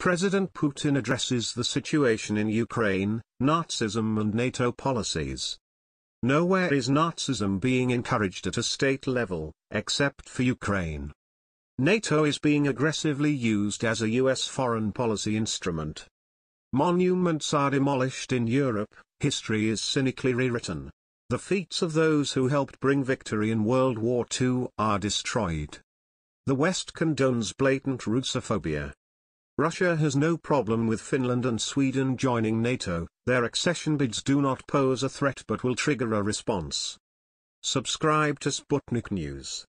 President Putin addresses the situation in Ukraine, Nazism and NATO policies. Nowhere is Nazism being encouraged at a state level, except for Ukraine. NATO is being aggressively used as a US foreign policy instrument. Monuments are demolished in Europe, history is cynically rewritten. The feats of those who helped bring victory in World War II are destroyed. The West condones blatant Russophobia. Russia has no problem with Finland and Sweden joining NATO, their accession bids do not pose a threat but will trigger a response. Subscribe to Sputnik News.